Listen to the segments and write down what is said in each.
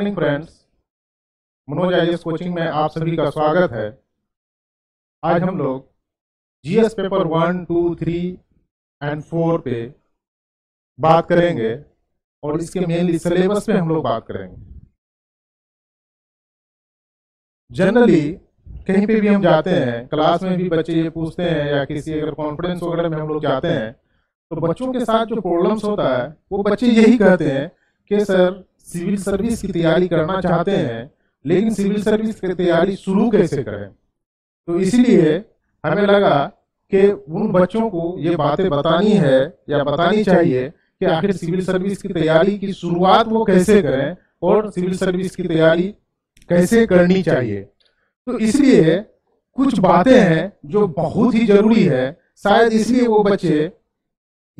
Morning friends Manoj I coaching में आप सभी का स्वागत है। आज हम लोग GS paper one two three and four पे बात करेंगे और इसके मेनली सिलेबस पे हम लोग बात करेंगे। जनरली कहीं पे भी हम जाते हैं क्लास में भी बच्चे ये पूछते हैं या किसी अगर कॉन्फ्रेंस वगैरह में हम लोग जाते हैं तो बच्चों के साथ जो प्रॉब्लम्स होता है, वो बच्चे यही कहते हैं कि, सर सिविल सर्विस की तैयारी करना चाहते हैं, लेकिन सिविल सर्विस की तैयारी शुरू कैसे करें? तो इसलिए हमें लगा कि उन बच्चों को ये बातें बतानी है या बतानी चाहिए कि आखिर सिविल सर्विस की तैयारी की शुरुआत वो कैसे करें और सिविल सर्विस की तैयारी कैसे करनी चाहिए। तो इसलिए कुछ बातें हैं जो बहुत ही ज़रूरी है, शायद इसलिए वो बच्चे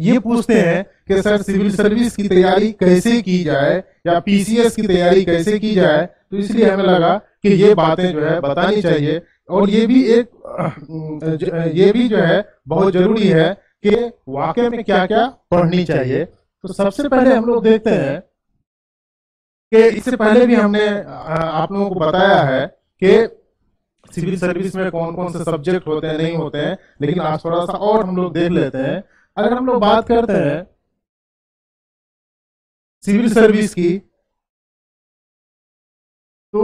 ये पूछते हैं कि सर, सिविल सर्विस की तैयारी कैसे की जाए या पीसीएस की तैयारी कैसे की जाए? तो इसलिए हमें लगा कि ये बातें जो है बतानी चाहिए। और ये भी एक ये भी जो है बहुत ज़रूरी है कि वाकई में क्या क्या पढ़नी चाहिए। तो सबसे पहले हम लोग देखते हैं कि इससे पहले भी हमने आप लोगों को बताया है कि सिविल सर्विस में कौन कौन से सब्जेक्ट होते हैं, नहीं होते हैं, लेकिन आज थोड़ा सा और हम लोग देख लेते हैं। अगर हम लोग बात करते हैं। सिविल सर्विस की तो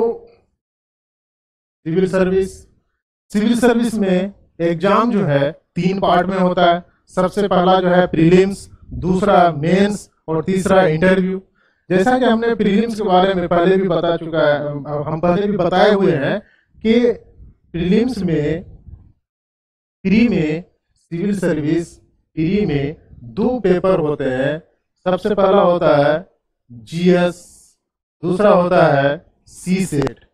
सिविल सर्विस सिविल सर्विस में एग्ज़ाम जो है तीन पार्ट में होता है। सबसे पहला जो है प्रीलिम्स दूसरा मेंस और तीसरा इंटरव्यू। जैसा कि हमने प्रीलिम्स के बारे में पहले भी बता चुका है हम पहले भी बताए हुए हैं कि प्रीलिम्स में प्री में सिविल सर्विस प्री में दो पेपर होते हैं। सबसे पहला होता है जीएस, दूसरा होता है सी सेट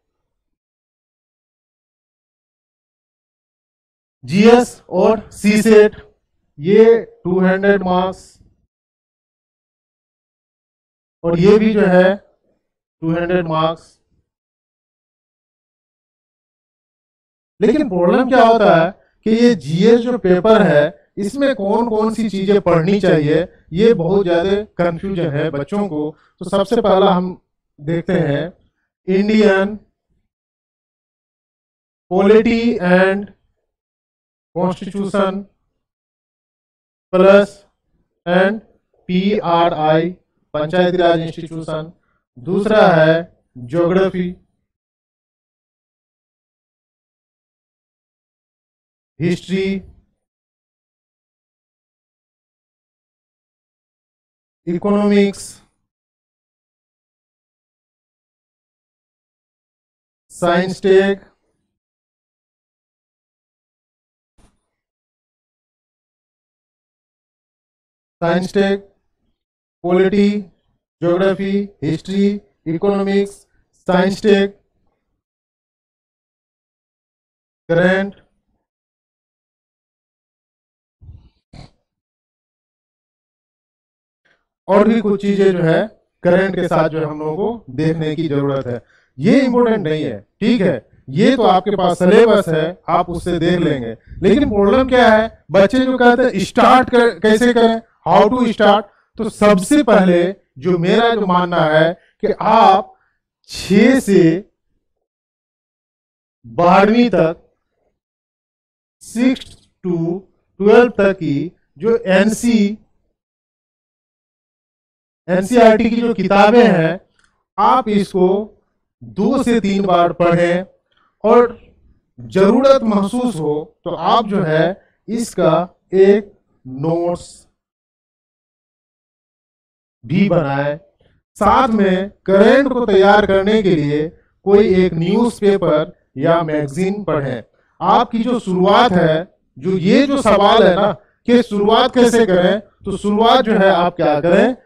जीएस और सी सेट ये 200 मार्क्स और ये भी जो है 200 मार्क्स लेकिन प्रॉब्लम क्या होता है कि ये जीएस जो पेपर है इसमें कौन कौन सी चीज़ें पढ़नी चाहिए, ये बहुत ज़्यादा कंफ्यूजन है बच्चों को। तो सबसे पहला हम देखते हैं Indian polity and constitution plus and P R I Panchayati Raj institution दूसरा है geography history economics science tech science tech polity geography history economics science tech current और भी कुछ चीज़ें जो है करंट के साथ जो है हम लोगों को देखने की ज़रूरत है। ये इंपोर्टेंट नहीं है ठीक है? ये तो आपके पास सिलेबस है आप उससे देख लेंगे। लेकिन प्रॉब्लम क्या है? बच्चे जो कहते हैं स्टार्ट कर, कैसे करें? हाउ टू स्टार्ट तो सबसे पहले जो मेरा जो मानना है कि आप छ से बारहवीं तक सिक्स टू ट्वेल्व तक की जो एनसी एनसीआरटी की जो किताबें हैं, आप इसको दो से तीन बार पढ़ें। और ज़रूरत महसूस हो तो आप जो है, इसका एक नोट्स भी बनाए। साथ में करंट को तैयार करने के लिए कोई एक न्यूज़पेपर या मैगजीन पढ़ें। आपकी जो शुरुआत है, जो ये जो सवाल है ना, कि शुरुआत कैसे करें तो शुरुआत जो है, आप क्या करें?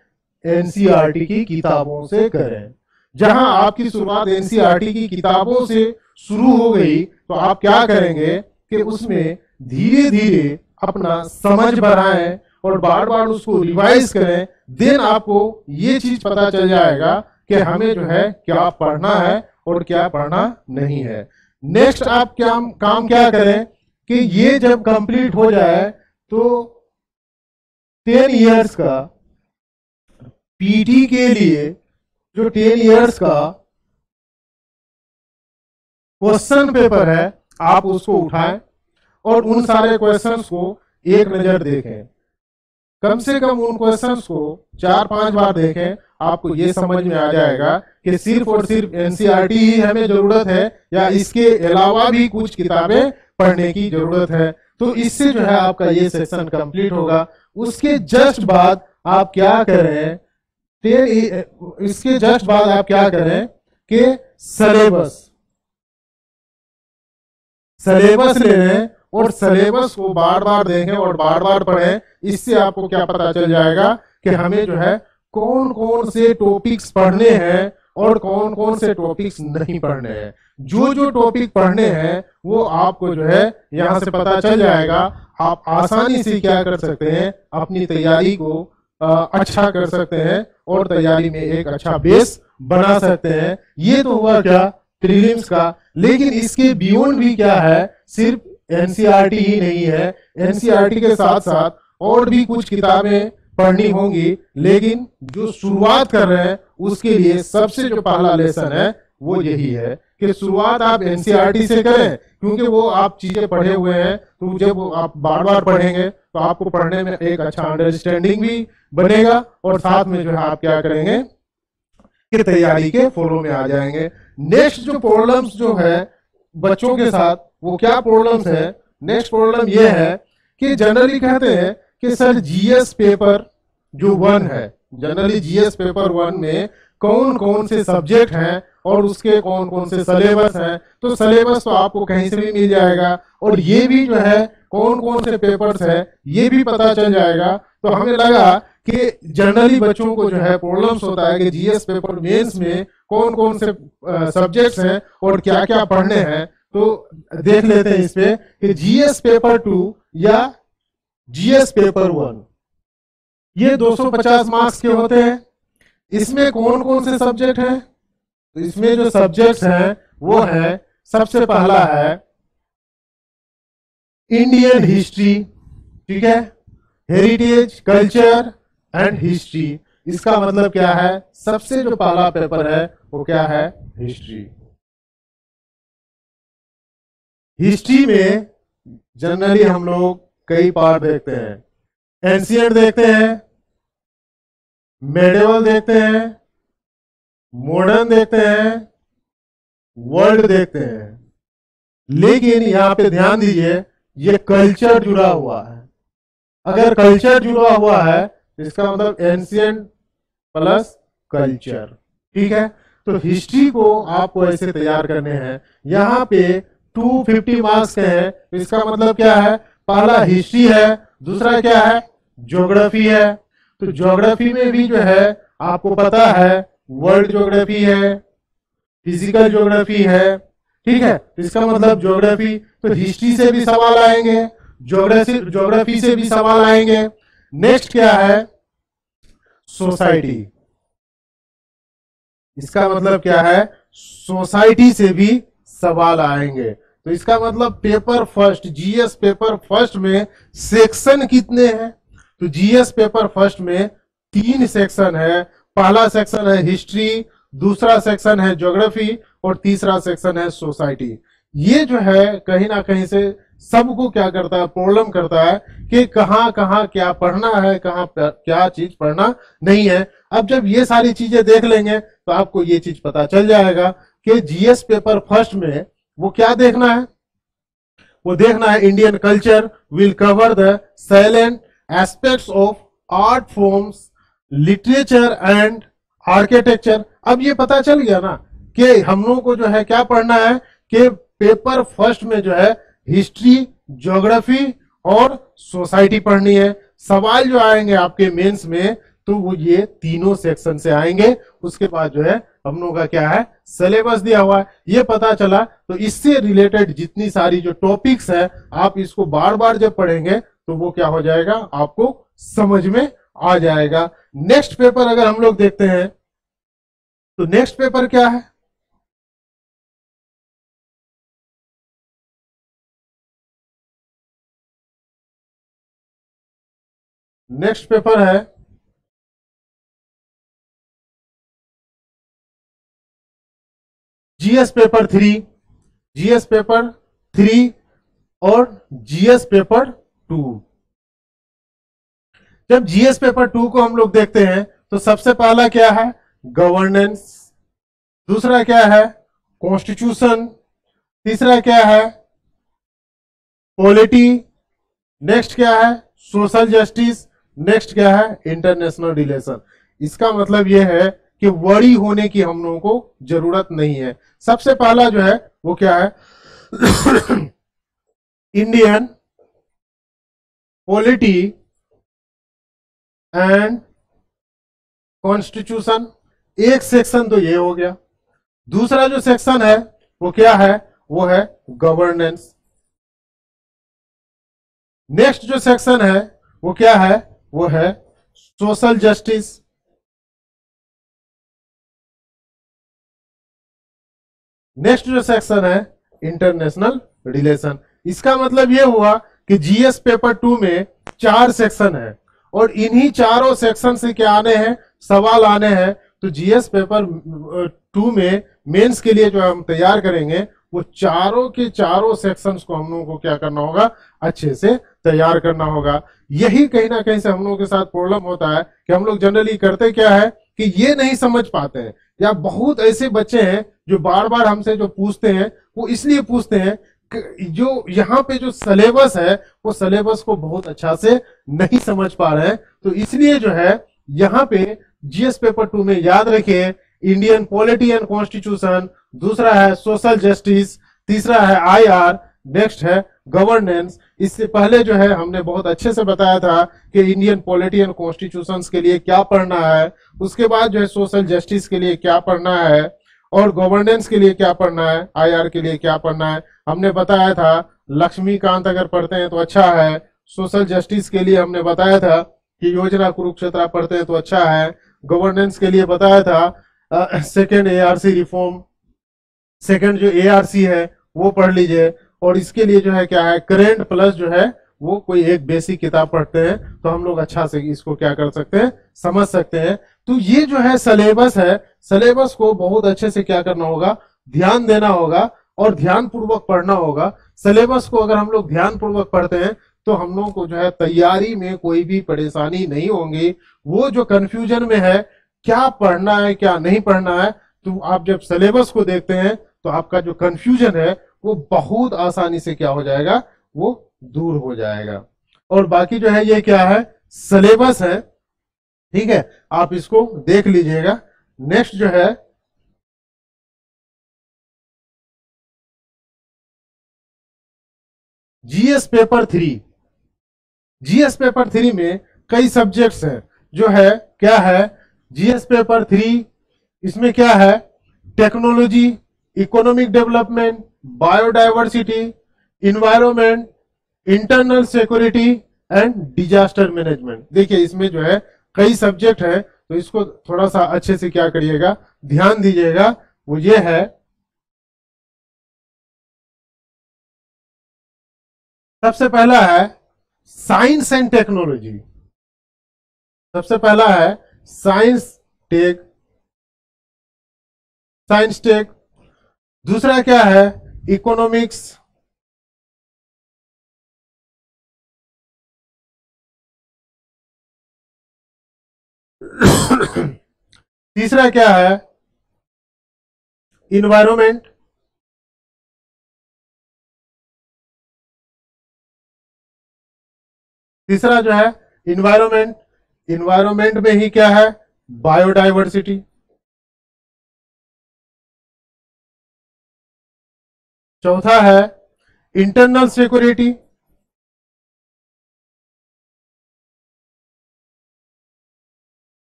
एनसीईआरटी की किताबों से करें। जहाँ आपकी शुरुआत एनसीईआरटी की किताबों से शुरू हो गई तो आप क्या करेंगे कि उसमें धीरे धीरे अपना समझ बढ़ाएँ और बार बार उसको रिवाइज करें। देन आपको ये चीज़ पता चल जाएगा कि हमें जो है क्या पढ़ना है और क्या पढ़ना नहीं है। नेक्स्ट आप क्या, काम क्या करें कि ये जब कंप्लीट हो जाए तो टेन इयर्स का पीटी के लिए जो टेन इयर्स का क्वेश्चन पेपर है, आप उसको उठाएँ और उन सारे क्वेश्चंस को एक नज़र देखें। कम से कम उन क्वेश्चंस को चार पाँच बार देखें, आपको ये समझ में आ जाएगा कि सिर्फ़ और सिर्फ़ एनसीईआरटी ही हमें ज़रूरत है या इसके अलावा भी कुछ किताबें पढ़ने की ज़रूरत है। तो इससे जो है आपका ये सेक्शन कंप्लीट होगा। उसके जस्ट बाद आप क्या करें इसके जस्ट बाद आप क्या करें कि सलेबस सिलेबस ले लें और सलेबस को बार बार देखें और बार बार पढ़ें। इससे आपको क्या पता चल जाएगा कि हमें जो है कौन कौन से टॉपिक्स पढ़ने हैं और कौन कौन से टॉपिक्स नहीं पढ़ने हैं। जो जो टॉपिक पढ़ने हैं, वो आपको जो है यहाँ से पता चल जाएगा। आप आसानी से क्या कर सकते हैं, अपनी तैयारी को अच्छा कर सकते हैं और तैयारी में एक अच्छा बेस बना सकते हैं। ये तो हुआ क्या? प्रीलिम्स का। लेकिन इसके बियॉन्ड भी क्या है? सिर्फ़ एनसीईआरटी ही नहीं है। एनसीईआरटी के साथ साथ और भी कुछ किताबें पढ़नी होंगी। लेकिन जो शुरुआत कर रहे हैं, उसके लिए सबसे जो पहला लेसन है, वो यही है कि शुरुआत आप एनसीईआरटी से करें, क्योंकि वो आप चीज़ें पढ़े हुए हैं। तो जब आप बार बार पढ़ेंगे तो आपको पढ़ने में एक अच्छा अंडरस्टैंडिंग भी बनेगा और साथ में जो है आप क्या करेंगे? कि तैयारी के फॉलो में आ जाएँगे। नेक्स्ट जो प्रॉब्लम्स जो है, बच्चों के साथ, वो क्या प्रॉब्लम्स है? नेक्स्ट प्रॉब्लम ये है कि जनरली कहते हैं कि सर जीएस पेपर जो वन है जनरली जीएस पेपर वन में कौन कौन से सब्जेक्ट हैं और उसके कौन कौन से सिलेबस हैं? तो सिलेबस तो आपको कहीं से भी मिल जाएगा। और ये भी जो है कौन कौन से पेपर्स है, ये भी पता चल जाएगा। तो हमें लगा कि जनरली बच्चों को जो है प्रॉब्लम्स होता है कि जीएस पेपर मेंस में कौन कौन से सब्जेक्ट्स हैं और क्या क्या पढ़ने हैं। तो देख लेते हैं इस पे कि जीएस पेपर टू या जीएस पेपर वन ये 250 मार्क्स के होते हैं। इसमें कौन कौन से सब्जेक्ट हैं? तो इसमें जो सब्जेक्ट्स हैं, वो है, सबसे पहला है इंडियन हिस्ट्री ठीक है? हेरिटेज कल्चर एंड हिस्ट्री इसका मतलब क्या है? सबसे जो पहला पेपर है, वो क्या है? हिस्ट्री हिस्ट्री में जनरली हम लोग कई पार्ट देखते हैं। एंशियंट देखते हैं मेडेवल देखते हैं मॉडर्न देखते हैं वर्ल्ड देखते हैं। लेकिन यहाँ पे ध्यान दीजिए ये कल्चर जुड़ा हुआ है। अगर कल्चर जुड़ा हुआ है इसका मतलब एंशियंट प्लस कल्चर ठीक है? तो हिस्ट्री को आपको ऐसे तैयार करने हैं। यहाँ पे 250 मार्क्स के हैं। तो इसका मतलब क्या है? पहला हिस्ट्री है, दूसरा क्या है? ज्योग्राफी है। तो ज्योग्राफी में भी जो है, आपको पता है वर्ल्ड ज्योग्राफी है फ़िज़िकल ज्योग्राफी है ठीक है? इसका मतलब ज्योग्राफी तो हिस्ट्री से भी सवाल आएँगे ज्योग्राफी ज्योग्राफी से भी सवाल आएँगे। नेक्स्ट क्या है? सोसाइटी इसका मतलब क्या है? सोसाइटी से भी सवाल आएँगे। तो इसका मतलब paper first GS paper first में सेक्शन कितने हैं? तो जीएस पेपर फ़र्स्ट में तीन सेक्शन है। पहला सेक्शन है हिस्ट्री दूसरा सेक्शन है ज्योग्राफी और तीसरा सेक्शन है सोसाइटी। ये जो है, कहीं ना कहीं से सबको क्या करता है, प्रॉब्लम करता है कि कहाँ कहाँ क्या पढ़ना है, कहाँ क्या चीज़ पढ़ना नहीं है। अब जब ये सारी चीज़ें देख लेंगे तो आपको ये चीज़ पता चल जाएगा कि जीएस पेपर फ़र्स्ट में वो क्या देखना है? वो देखना है Indian culture will cover the salient aspects of art forms, literature and architecture. अब ये पता चल गया ना कि हम लोगों को जो है क्या पढ़ना है कि पेपर फ़र्स्ट में जो है हिस्ट्री, ज्योग्राफी और सोसाइटी पढ़नी है। सवाल जो आएँगे आपके मेंस में तो वो ये तीनों सेक्शन से आएँगे। उसके बाद जो है हम लोगों का क्या है? सिलेबस दिया हुआ है। ये पता चला तो इससे रिलेटेड जितनी सारी जो टॉपिक्स है, आप इसको बार बार जब पढ़ेंगे तो वो क्या हो जाएगा? आपको समझ में आ जाएगा। नेक्स्ट पेपर अगर हम लोग देखते हैं तो नेक्स्ट पेपर क्या है? नेक्स्ट पेपर है। GS paper three. GS paper three और जीएस पेपर टू। जब जीएस पेपर टू को हम लोग देखते हैं तो सबसे पहला क्या है? गवर्नेंस। दूसरा क्या है? कॉन्स्टिट्यूशन। तीसरा क्या है? पॉलिटी। नेक्स्ट क्या है? Social justice. नेक्स्ट क्या है? इंटरनेशनल रिलेशन इसका मतलब यह है कि वरी होने की हम लोगों को ज़रूरत नहीं है। सबसे पहला जो है, वो क्या है? इंडियन पॉलिटी एंड कॉन्स्टिट्यूशन एक सेक्शन तो ये हो गया। दूसरा जो सेक्शन है, वो क्या है? वो है गवर्नेंस नेक्स्ट जो सेक्शन है, वो क्या है? वो है सोशल जस्टिस। नेक्स्ट जो सेक्शन है, इंटरनेशनल रिलेशन। इसका मतलब यह हुआ कि जीएस पेपर टू में चार सेक्शन है और इन्हीं चारों सेक्शन से क्या आने हैं? सवाल आने हैं। तो जीएस पेपर टू में मेंस के लिए जो हम तैयार करेंगे, वो चारों के चारों सेक्शंस को हम लोगों को क्या करना होगा? अच्छे से तैयार करना होगा। यही कहीं ना कहीं से हम लोगों के साथ प्रॉब्लम होता है कि हम लोग जनरली करते क्या है कि ये नहीं समझ पाते हैं। या बहुत ऐसे बच्चे हैं जो बार बार हमसे जो पूछते हैं, वो इसलिए पूछते हैं जो यहाँ पे जो सिलेबस है, वो सिलेबस को बहुत अच्छा से नहीं समझ पा रहे हैं। तो इसलिए जो है, यहाँ पे जीएस पेपर टू में याद रखिए इंडियन पॉलिटी एंड कॉन्स्टिट्यूशन दूसरा है सोशल जस्टिस तीसरा है आईआर नेक्स्ट है गवर्नेंस इससे पहले जो है, हमने बहुत अच्छे से बताया था कि इंडियन पॉलिटी एंड कॉन्स्टिट्यूशन के लिए क्या पढ़ना है, उसके बाद जो है सोशल जस्टिस के लिए क्या पढ़ना है, और गवर्नेंस के लिए क्या पढ़ना है आईआर के लिए क्या पढ़ना है, हमने बताया था। लक्ष्मीकांत अगर पढ़ते हैं तो अच्छा है। सोशल जस्टिस के लिए हमने बताया था कि योजना कुरुक्षेत्र पढ़ते हैं तो अच्छा है। गवर्नेंस के लिए बताया था। सेकेंड एआरसी रिफॉर्म सेकेंड जो एआरसी है, वो पढ़ लीजिए। और इसके लिए जो है क्या है करेंट प्लस जो है, वो कोई एक बेसिक किताब पढ़ते हैं तो हम लोग अच्छा से इसको क्या कर सकते हैं, समझ सकते हैं। तो ये जो है सिलेबस है सिलेबस को बहुत अच्छे से क्या करना होगा, ध्यान देना होगा और ध्यान पूर्वक पढ़ना होगा। सिलेबस को अगर हम लोग ध्यान पूर्वक पढ़ते हैं तो हम लोग को जो है तैयारी में कोई भी परेशानी नहीं होगी। वो जो कंफ्यूजन में है, क्या पढ़ना है, क्या नहीं पढ़ना है तो आप जब सिलेबस को देखते हैं तो आपका जो कंफ्यूजन है वो बहुत आसानी से क्या हो जाएगा? वो दूर हो जाएगा। और बाकी जो है, ये क्या है? सिलेबस है। ठीक है? आप इसको देख लीजिएगा। नेक्स्ट जो है, GS paper three. GS paper three में कई सब्जेक्ट्स हैं। जो है, क्या है? जीएस पेपर थ्री, इसमें क्या है? Technology, economic development biodiversity environment internal security and disaster management देखिए, इसमें जो है कई सब्जेक्ट है तो इसको थोड़ा सा अच्छे से क्या करिएगा, ध्यान दीजिएगा। वो ये है, सबसे पहला है साइंस एंड टेक्नोलॉजी सबसे पहला है साइंस टेक साइंस टेक दूसरा क्या है? इकोनॉमिक्स तीसरा क्या है? इन्वायरमेंट तीसरा जो है इन्वायरमेंट इन्वायरमेंट में ही क्या है? बायोडाइवर्सिटी चौथा है इंटरनल सिक्योरिटी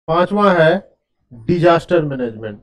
पांचवा है डिजास्टर मैनेजमेंट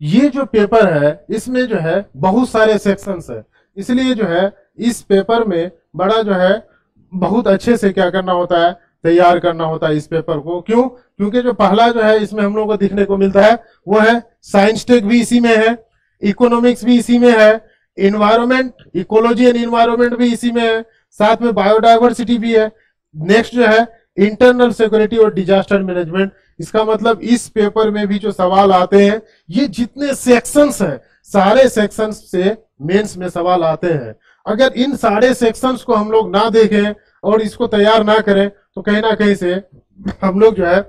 ये जो पेपर है, इसमें जो है बहुत सारे सेक्शंस है। इसलिए जो है, इस पेपर में बड़ा जो है, बहुत अच्छे से क्या करना होता है, तैयार करना होता है इस पेपर को। क्यों? क्योंकि जो पहला जो है, इसमें हम लोग को दिखने को मिलता है, वो है साइंस टेक भी इसी में है इकोनॉमिक्स भी इसी में है इन्वायरमेंट इकोलॉजी एंड इन्वायरमेंट भी इसी में है। साथ में बायोडाइवर्सिटी भी है। नेक्स्ट जो है इंटरनल सिक्योरिटी और डिजास्टर मैनेजमेंट इसका मतलब इस पेपर में भी जो सवाल आते हैं, ये जितने सेक्शंस हैं, सारे सेक्शंस से मेंस में सवाल आते हैं। अगर इन सारे सेक्शंस को हम लोग ना देखें और इसको तैयार ना करें तो कहीं ना कहीं से हम लोग जो है,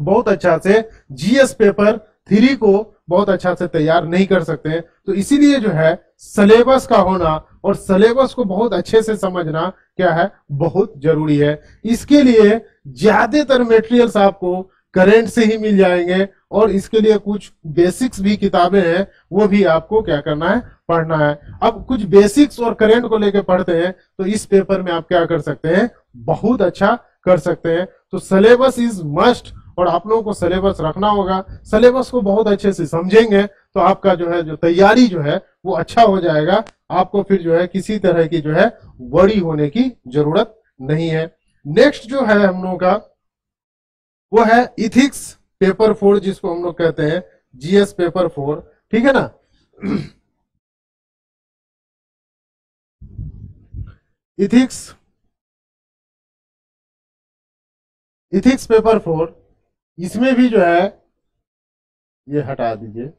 बहुत अच्छा से जीएस पेपर थ्री को बहुत अच्छा से तैयार नहीं कर सकते हैं। तो इसीलिए जो है सिलेबस का होना और सिलेबस को बहुत अच्छे से समझना क्या है? बहुत ज़रूरी है। इसके लिए ज़्यादातर मेटेरियल्स आपको करेंट से ही मिल जाएँगे और इसके लिए कुछ बेसिक्स भी किताबें हैं, वो भी आपको क्या करना है? पढ़ना है। अब कुछ बेसिक्स और करेंट को लेकर पढ़ते हैं तो इस पेपर में आप क्या कर सकते हैं? बहुत अच्छा कर सकते हैं। तो सिलेबस इज़ मस्ट और आप लोगों को सिलेबस रखना होगा। सिलेबस को बहुत अच्छे से समझेंगे तो आपका जो है, जो तैयारी जो है, वो अच्छा हो जाएगा। आपको फिर जो है, किसी तरह की जो है वड़ी होने की ज़रूरत नहीं है। नेक्स्ट जो है हम लोगों का, वो है इथिक्स पेपर फोर जिसको हम लोग कहते हैं जीएस पेपर फोर ठीक है ना? इथिक्स इथिक्स पेपर फोर इसमें भी जो है, ये हटा दीजिए।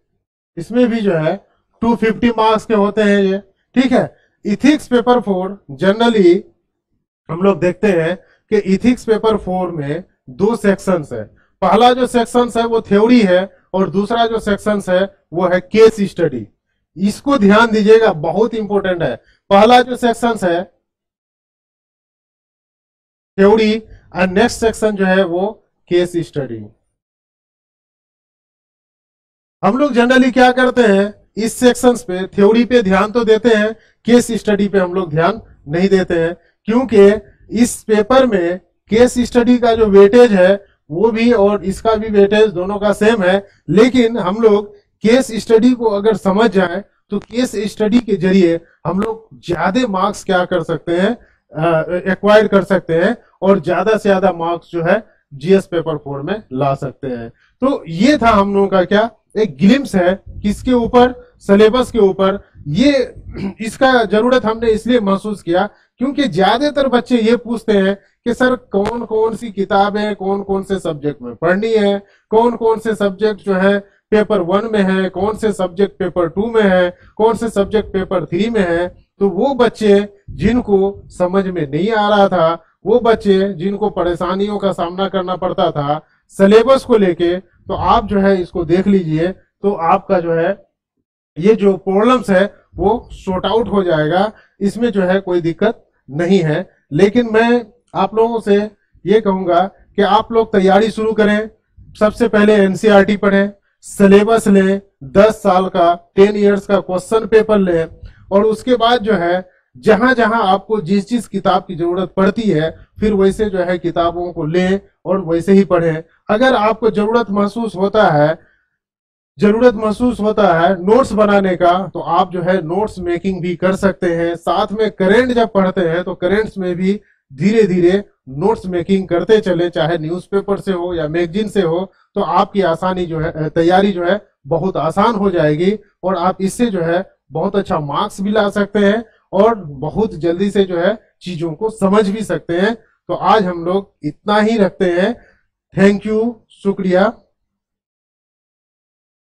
इसमें भी जो है 250 मार्क्स के होते हैं ये। ठीक है? इथिक्स पेपर फोर जनरली हम लोग देखते हैं कि इथिक्स पेपर फोर में दो सेक्शंस है। पहला जो सेक्शंस है, वो थ्योरी है, और दूसरा जो सेक्शंस है, वो है केस स्टडी इसको ध्यान दीजिएगा, बहुत इंपॉर्टेंट है। पहला जो सेक्शंस है थ्योरी और नेक्स्ट सेक्शन जो है, वो केस स्टडी। हम लोग जनरली क्या करते हैं, इस सेक्शंस पे थ्योरी पे ध्यान तो देते हैं केस स्टडी पे हम लोग ध्यान नहीं देते हैं, क्योंकि इस पेपर में केस स्टडी का जो वेटेज है, वो भी और इसका भी वेटेज दोनों का सेम है, लेकिन हम लोग केस स्टडी को अगर समझ जाए तो केस स्टडी के ज़रिए हम लोग ज़्यादा मार्क्स क्या कर सकते हैं एक्वायर कर सकते हैं, और ज़्यादा से ज़्यादा मार्क्स जो है जीएस पेपर फोर में ला सकते हैं। तो ये था हम लोगों का क्या? एक ग्लिम्स है किसके ऊपर? सिलेबस के ऊपर। ये इसका ज़रूरत हमने इसलिए महसूस किया क्योंकि ज़्यादातर बच्चे ये पूछते हैं कि, सर कौन कौन सी किताबें कौन कौन से सब्जेक्ट में पढ़नी है? कौन कौन से सब्जेक्ट जो है पेपर वन में है? कौन से सब्जेक्ट पेपर टू में है? कौन से सब्जेक्ट पेपर थ्री में है? तो वो बच्चे जिनको समझ में नहीं आ रहा था वो बच्चे जिनको परेशानियों का सामना करना पड़ता था सिलेबस को लेके तो आप जो है इसको देख लीजिए तो आपका जो है, ये जो प्रॉब्लम्स है, वो शॉर्ट आउट हो जाएगा। इसमें जो है कोई दिक्कत नहीं है। लेकिन मैं आप लोगों से ये कहूँगा कि आप लोग तैयारी शुरू करें। सबसे पहले एनसीईआरटी e पढ़ें सिलेबस लें, दस साल का टेन इयर्स का क्वेश्चन पेपर लें, और उसके बाद जो है जहाँ जहाँ आपको जिस जिस किताब की ज़रूरत पड़ती है, फिर वैसे जो है किताबों को लें और वैसे ही पढ़ें। अगर आपको ज़रूरत महसूस होता है, ज़रूरत महसूस होता है नोट्स बनाने का तो आप जो है नोट्स मेकिंग भी कर सकते हैं। साथ में करेंट जब पढ़ते हैं तो करेंट्स में भी धीरे धीरे नोट्स मेकिंग करते चले, चाहे न्यूज़पेपर से हो या मैगजीन से हो तो आपकी आसानी जो है तैयारी जो है बहुत आसान हो जाएगी और आप इससे जो है बहुत अच्छा मार्क्स भी ला सकते हैं। और बहुत जल्दी से जो है चीज़ों को समझ भी सकते हैं। तो आज हम लोग इतना ही रखते हैं। थैंक यू शुक्रिया।